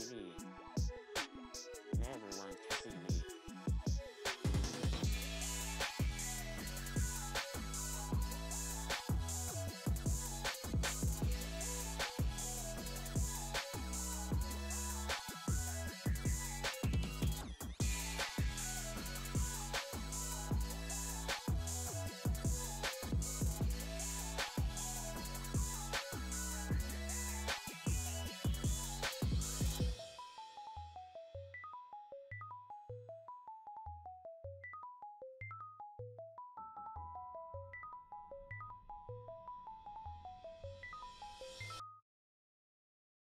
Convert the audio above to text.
TV